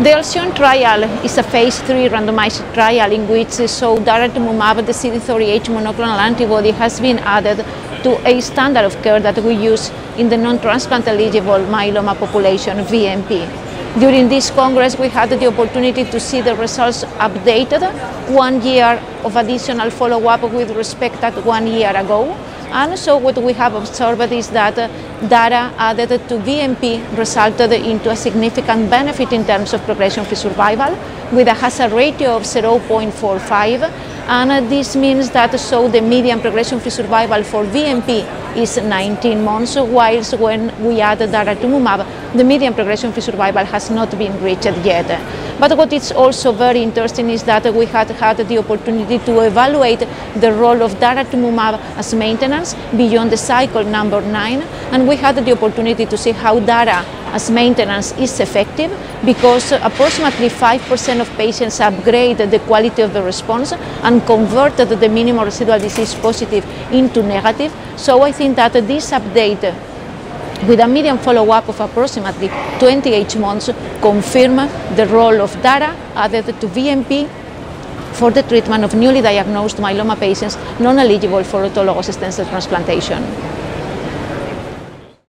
The ALCYONE trial is a phase 3 randomized trial in which so daratumumab, the CD38 monoclonal antibody, has been added to a standard of care that we use in the non-transplant eligible myeloma population, VMP. During this Congress, we had the opportunity to see the results updated, one year of additional follow-up with respect to one year ago. And so what we have observed is that uh, dara added to VMP resulted into a significant benefit in terms of progression-free survival with a hazard ratio of 0.45 and uh, this means that uh, so the median progression-free survival for VMP is 19 months, whilst when we add daratumumab, the median progression-free survival has not been reached yet. But what is also very interesting is that we had had the opportunity to evaluate the role of daratumumab as maintenance beyond the cycle number nine, and we had the opportunity to see how dara as maintenance is effective because approximately 5% of patients upgrade the quality of the response and converted the minimal residual disease positive into negative. So I think that this update with a median follow-up of approximately 28 months confirm the role of DARA added to VMP for the treatment of newly diagnosed myeloma patients non-eligible for autologous stem cell transplantation.